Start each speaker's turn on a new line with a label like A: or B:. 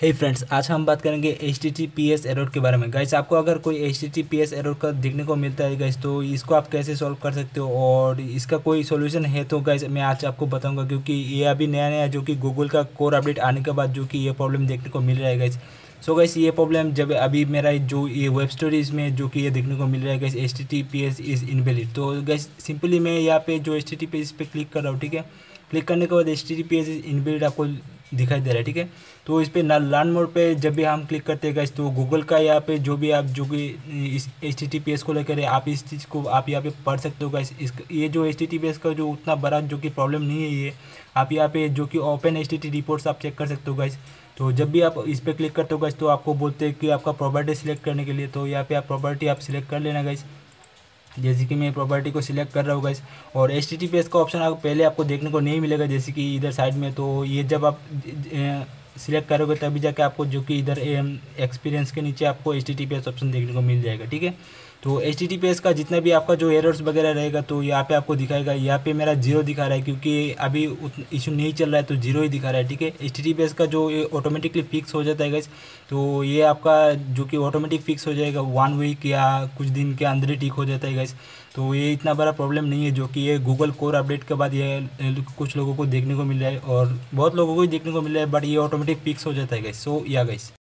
A: हे hey friends आज हम बात करेंगे H T T P S error के बारे में। गाइस आपको अगर कोई H T T P S error का देखने को मिलता है गाइस तो इसको आप कैसे सॉल्व कर सकते हो? और इसका कोई सॉल्यूशन है तो गाइस मैं आज आपको बताऊँगा, क्योंकि ये अभी नया नया जो कि गूगल का कोर अपडेट आने के बाद जो कि ये प्रॉब्लम देखने को मिल रहा है गाइस सो गाइस ये प्रॉब्लम जब अभी मेरा जो ये वेब स्टोरीज में जो कि ये देखने को मिल रहा है guys H T T P S is invalid तो गाइस सिंपली मैं यहाँ पे जो H T T P S पे क्लिक कर रहा हूँ, ठीक है? क्लिक करने के बाद H T T P S invalid आपको दिखाई दे रहा है, ठीक है? तो इस पर लर्न मोड पे जब भी हम क्लिक करते हैं तो गूगल का यहाँ पे जो भी आप, जो भी इस एच को लेकर आप इस चीज़ को आप यहाँ पे पढ़ सकते हो गाइस इस, ये जो H T T P S का जो उतना बड़ा जो कि प्रॉब्लम नहीं है ये, आप यहाँ पे जो कि open H T T reports आप चेक कर सकते हो गाइस तो जब भी आप इस पर क्लिक करते हो गाइस तो आपको बोलते हैं कि आपका प्रॉपर्टी सिलेक्ट करने के लिए तो यहाँ पे आप प्रॉपर्टी आप सिलेक्ट कर लेना गाइस जैसे कि मैं प्रॉपर्टी को सिलेक्ट कर रहा हूँ गाइस और एच का ऑप्शन आप पहले आपको देखने को नहीं मिलेगा, जैसे कि इधर साइड में तो ये जब आप सिलेक्ट करोगे तभी जाके आपको जो कि इधर एक्सपीरियंस के नीचे आपको एच ऑप्शन देखने को मिल जाएगा, ठीक है? तो एच का जितना भी आपका जो एरर्स वगैरह रहेगा तो यहाँ पे आपको दिखाएगा, यहाँ पे मेरा ज़ीरो दिखा रहा है, क्योंकि अभी इशू नहीं चल रहा है तो ज़ीरो ही दिखा रहा है, ठीक है? एच का जो ऑटोमेटिकली फिक्स हो जाता है गैस तो ये आपका जो कि ऑटोमेटिक फिक्स हो जाएगा वन वीक या कुछ दिन के अंदर ही ठीक हो जाता है गैस तो ये इतना बड़ा प्रॉब्लम नहीं है जो कि ये गूगल कोर अपडेट के बाद ये कुछ लोगों को देखने को मिल रहा है और बहुत लोगों को ही देखने को मिल रहा है बट ये ऑटोमेटिक पिक्स हो जाता है गैस सो या गैस